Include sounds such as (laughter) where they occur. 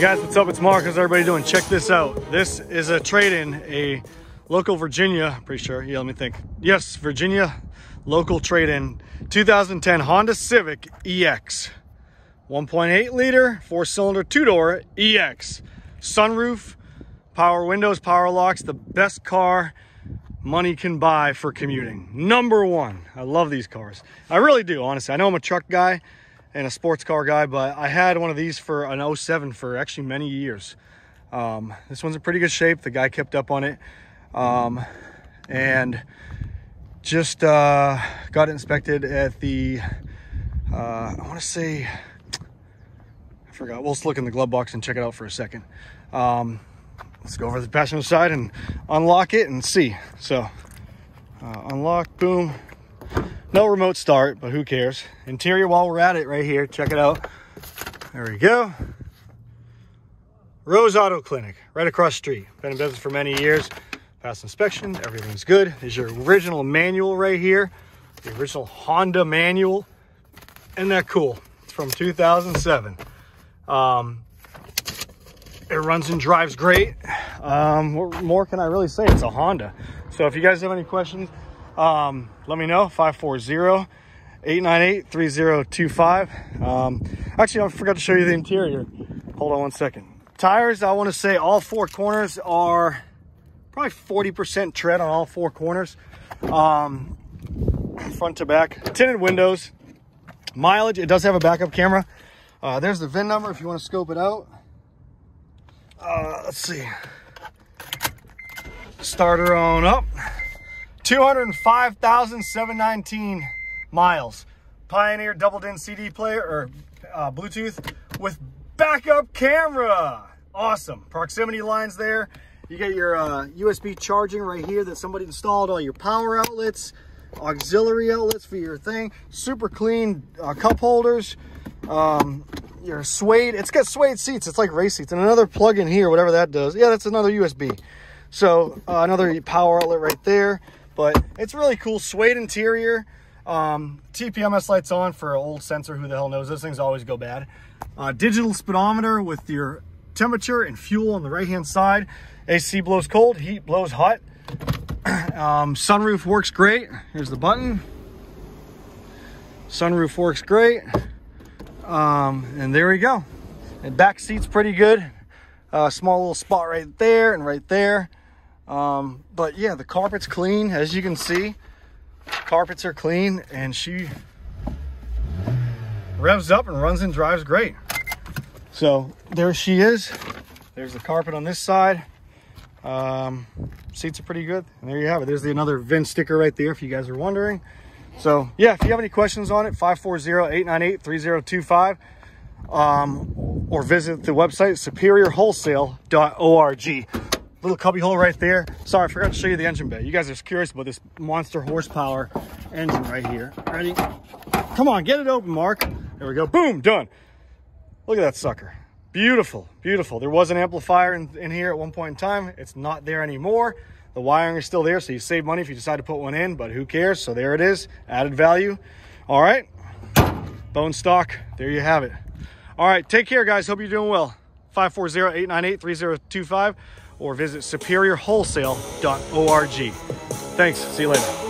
guys, what's up? It's Mark. How's everybody doing? Check this out. This is a trade-in, a local Virginia, pretty sure. Yeah, let me think. Yes, Virginia local trade-in 2010 Honda Civic EX. 1.8 liter, four cylinder, two door EX. Sunroof, power windows, power locks, the best car money can buy for commuting. Number one. I love these cars. I really do, honestly. I know I'm a truck guy and a sports car guy, but I had one of these for an 07 for actually many years. Um, this one's in pretty good shape. The guy kept up on it. Um, and just uh, got inspected at the, uh, I want to say, I forgot. We'll just look in the glove box and check it out for a second. Um, let's go over the passenger side and unlock it and see. So, uh, unlock, boom, no remote start, but who cares? Interior while we're at it right here. Check it out. There we go. Rose Auto Clinic, right across street. Been in business for many years. Past inspection, everything's good. There's your original manual right here. The original Honda manual. Isn't that cool? It's from 2007. Um, it runs and drives great. Um, what more can I really say? It's a Honda. So if you guys have any questions, um, let me know 540 898 3025. Um, actually, I forgot to show you the interior. Hold on one second. Tires, I want to say all four corners are probably 40% tread on all four corners. Um, front to back. Tinted windows. Mileage, it does have a backup camera. Uh, there's the VIN number if you want to scope it out. Uh, let's see. Starter on up. 205,719 miles. Pioneer double din CD player or uh, Bluetooth with backup camera. Awesome. Proximity lines there. You get your uh, USB charging right here that somebody installed, all your power outlets, auxiliary outlets for your thing. Super clean uh, cup holders. Um, your suede, it's got suede seats. It's like race seats. And another plug in here, whatever that does. Yeah, that's another USB. So uh, another power outlet right there but it's really cool. Suede interior. Um, TPMS lights on for old sensor. Who the hell knows? Those things always go bad. Uh, digital speedometer with your temperature and fuel on the right hand side. AC blows cold, heat blows hot. (clears throat) um, sunroof works great. Here's the button. Sunroof works great. Um, and there we go. And back seat's pretty good. Uh, small little spot right there and right there. Um, but yeah, the carpet's clean, as you can see. Carpets are clean, and she revs up and runs and drives great. So there she is. There's the carpet on this side. Um, seats are pretty good. And there you have it. There's the another VIN sticker right there if you guys are wondering. So yeah, if you have any questions on it, 540-898-3025. Um, or visit the website superiorwholesale.org little cubby hole right there. Sorry, I forgot to show you the engine bay. You guys are curious about this monster horsepower engine right here. Ready? Come on, get it open, Mark. There we go. Boom, done. Look at that sucker. Beautiful, beautiful. There was an amplifier in, in here at one point in time. It's not there anymore. The wiring is still there, so you save money if you decide to put one in, but who cares? So there it is, added value. All right, bone stock, there you have it. All right, take care, guys. Hope you're doing well. 540-898-3025 or visit superiorwholesale.org. Thanks. See you later.